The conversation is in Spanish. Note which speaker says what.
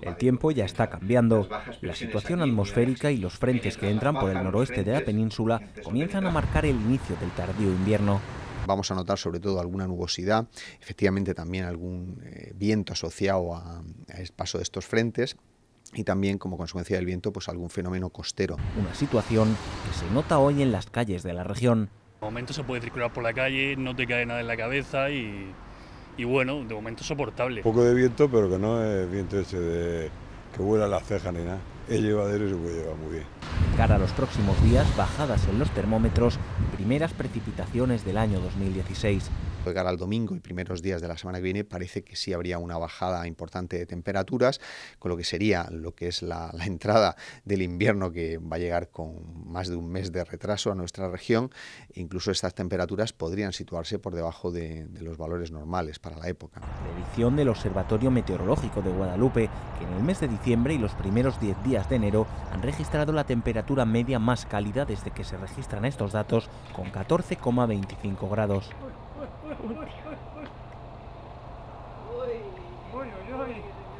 Speaker 1: El tiempo ya está cambiando. La situación atmosférica y los frentes que entran por el noroeste de la península comienzan a marcar el inicio del tardío invierno.
Speaker 2: Vamos a notar sobre todo alguna nubosidad, efectivamente también algún eh, viento asociado a, al paso de estos frentes y también como consecuencia del viento pues algún fenómeno costero.
Speaker 1: Una situación que se nota hoy en las calles de la región.
Speaker 3: De momento se puede circular por la calle, no te cae nada en la cabeza y, y bueno, de momento soportable.
Speaker 4: Un poco de viento, pero que no es viento ese de que vuela la ceja ni nada. Es llevadero y se puede llevar muy bien.
Speaker 1: Cara a los próximos días, bajadas en los termómetros y primeras precipitaciones del año 2016
Speaker 2: de cara al domingo y primeros días de la semana que viene parece que sí habría una bajada importante de temperaturas, con lo que sería lo que es la, la, entrada del invierno que va a llegar con más de un mes de retraso a nuestra región. Incluso estas temperaturas podrían situarse por debajo de, los valores normales para la época.
Speaker 1: Predicción del Observatorio Meteorológico de Guadalupe, que en el mes de diciembre y los primeros 10 días de enero han registrado la temperatura media más cálida desde que se registran estos datos, con 14,25 grados. おい。おいおい